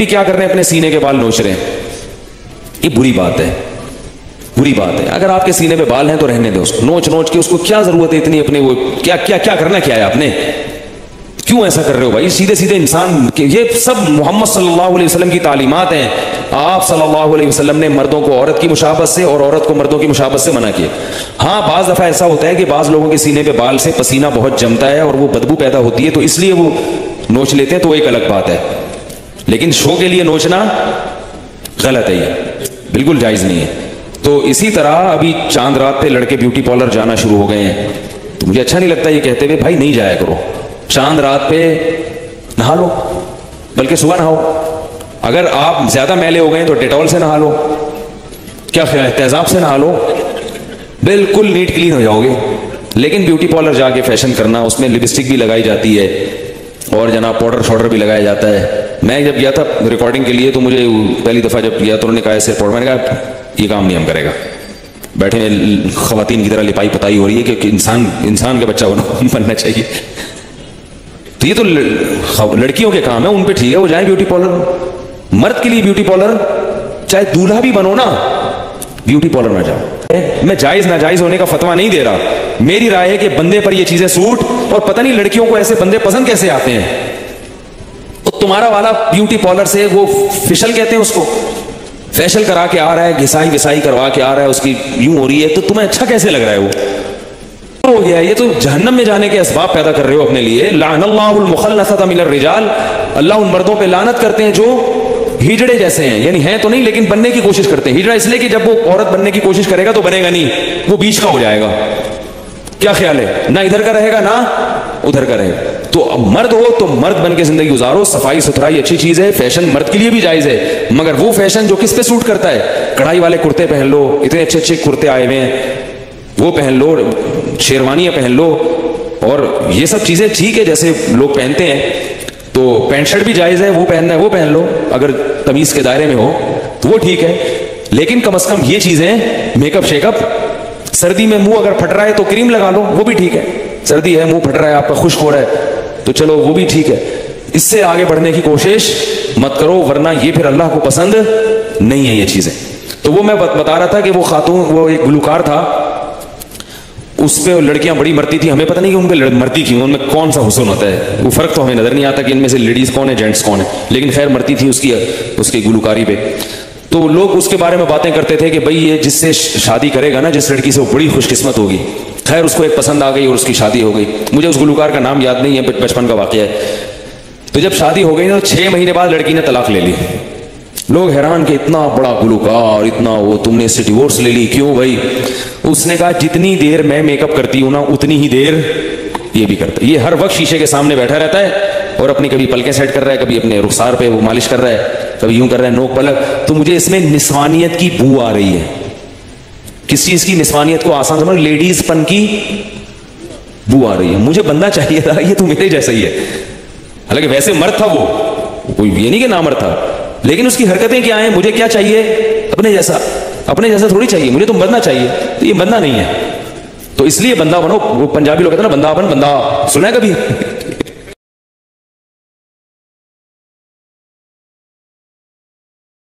भी क्या कर रहे हैं? अपने सीने के बाल नोच रहे हैं। ये बुरी बात है। बुरी बात है। अगर आपके सीने पे बाल हैं तो रहने दो नोच नोच के उसको क्या ज़रूरत है इतनी अपने वो? क्या क्या क्या करना क्या है आपने? क्यों ऐसा कर रहे हो भाई? सीधे सीधे इंसान के ये सब मोहम्मद सल्लल्लाहु अलैहि वसल्लम की तालीमात हैं। आप सल्लल्लाहु अलैहि वसल्लम ने मर्दों को औरत की मुशाबत से और औरत को मर्दों की मुशाबत से मना किया। हाँ बाज दफ़ा ऐसा होता है कि बाज लोगों के सीने पे बाल से पसीना बहुत जमता है और वो बदबू पैदा होती है तो इसलिए वो नोच लेते हैं तो एक अलग बात है। लेकिन शो के लिए नोचना गलत है ये। बिल्कुल जायज़ नहीं है। तो इसी तरह अभी चाँद रात पे लड़के ब्यूटी पार्लर जाना शुरू हो गए हैं। तो मुझे अच्छा नहीं लगता ये कहते हुए, भाई नहीं जाया करो। चाँद रात पे नहा लो, बल्कि सुबह नहाओ। अगर आप ज़्यादा मैले हो गए तो डेटॉल से नहा लो, क्या है, तेजाब से नहा लो। बिल्कुल नीट क्लीन हो जाओगे। लेकिन ब्यूटी पार्लर जाके फ़ैशन करना, उसमें लिपस्टिक भी लगाई जाती है और जना पाउडर शॉडर भी लगाया जाता है। मैं जब गया था रिकॉर्डिंग के लिए तो मुझे पहली दफ़ा जब गया तो उन्होंने कहा, ऐसे मैंने कहा, ये काम नहीं हम करेगा। बैठे खातन की तरह लिपाई पताई हो रही है कि इंसान इंसान का बच्चा बनना चाहिए। तो ये तो लड़कियों के काम है उन पे ठीक है, वो जाए ब्यूटी पार्लर मर्द के लिए ब्यूटी पार्लर चाहे दूल्हा भी बनो ना ब्यूटी पार्लर में जाओ। मैं जायज़ ना जायज़ होने का फतवा नहीं दे रहा। मेरी राय है कि बंदे पर ये चीज़ें सूट, और पता नहीं लड़कियों को ऐसे बंदे पसंद कैसे आते हैं। तुम्हारा वाला ब्यूटी पार्लर से वो फिशल कहते हैं उसको। फैशल करा के आ रहा है, घिसाई विसाई करवा के आ रहा है, उसकी यूँ हो रही है तो तुम्हें अच्छा कैसे लग रहा है वो? हो गया ये तो जहन्नम में जाने के असबाब पैदा कर रहे हो अपने लिए। रिजाल। अल्लाह उन मर्दों पे लानत करते हैं जो हिजड़े जैसे हैं। यानी हैं तो नहीं, लेकिन बनने की कोशिश करते हैं। हिजड़ा इसलिए कि जब वो औरत बनने की कोशिश करेगा तो बनेगा नहीं, वो बीच का हो जाएगा। क्या ख्याल है? ना इधर का रहेगा, ना उधर का रहेगा। तो मर्द हो तो मर्द बन के ज़िंदगी गुजारो, सफ़ाई सुथराई अच्छी चीज़ है फ़ैशन मर्द के लिए भी जायज़ है, मगर वो फ़ैशन जो किस पे सूट करता है? कढ़ाई वाले कुर्ते पहन लो, इतने अच्छे अच्छे कुर्ते आए हुए हैं, वो पहन लो, शेरवानियाँ पहन लो, और ये सब चीज़ें ठीक है जैसे लोग पहनते हैं तो पैंट शर्ट भी जायज़ है, वो पहनना है, वो पहन लो, अगर तमीज के दायरे में हो तो वो ठीक है, लेकिन कम अज कम ये चीज़ें मेकअप शेकअप सर्दी में मुँह अगर फट रहा है तो क्रीम लगा लो, वो भी ठीक है, सर्दी है, मुँह फट रहा है आपका खुश हो रहा है तो चलो वो भी ठीक है। इससे आगे बढ़ने की कोशिश मत करो, वरना ये फिर अल्लाह को पसंद नहीं है ये चीज़ें। तो वो मैं बता रहा था कि वो खातून, वो एक गुलकार था। उस पर लड़कियाँ बड़ी मरती थी। हमें पता नहीं कि उन मरती क्यों, उनमें कौन सा हुसन होता है। वो फ़र्क तो हमें नज़र नहीं आता कि इनमें से लेडीज़ कौन है जेंट्स कौन है। लेकिन खैर, मरती थी उसकी उसकी गुलकारी पे। तो लोग उसके बारे में बातें करते थे कि भाई ये जिससे शादी करेगा ना, जिस लड़की से वो बड़ी खुशकिस्मत होगी। खैर, उसको एक पसंद आ गई और उसकी शादी हो गई। मुझे उस गुलकार का नाम याद नहीं है बचपन का वाक्य है। तो जब शादी हो गई ना, छह महीने बाद लड़की ने तलाक ले ली। लोग हैरान के इतना बड़ा गुलकार, इतना वो, तुमने इससे डिवोर्स ले ली, क्यों भाई? उसने कहा, जितनी देर मैं मेकअप करती हूँ ना, उतनी ही देर ये भी करता ये हर वक्त शीशे के सामने बैठा रहता है और अपनी कभी पलकें सेट कर रहा है, कभी अपने रुखसार पे वो मालिश कर रहा है, कभी यूँ कर रहा है, नोक पलक। तो मुझे इसमें निस्वानियत की बू आ रही है। किस चीज़ की निस्वानियत को आसान समझ लेडीज़ पन की बू आ रही है। मुझे बंदा चाहिए था, ये तो मेरे जैसा ही है। हालाँकि वैसे मर्द था वो कोई ये नहीं कि ना मर्द था, लेकिन उसकी हरकतें क्या हैं, मुझे क्या चाहिए? अपने जैसा अपने जैसा थोड़ी चाहिए, मुझे तो बनना चाहिए तो ये बंदा नहीं है। तो इसलिए बंदा बनो, वो पंजाबी लोग कहते हैं ना बंदा बन बंदा, सुना है कभी?